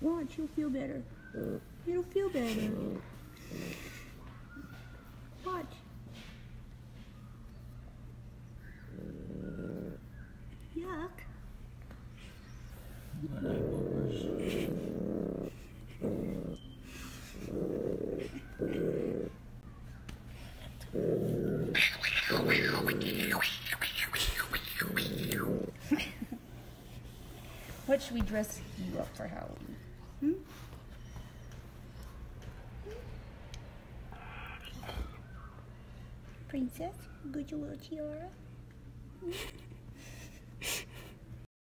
Watch, you'll feel better. It'll feel better. Watch. Yuck. What should we dress you up for Halloween? Hmm? Princess, good your little tiara.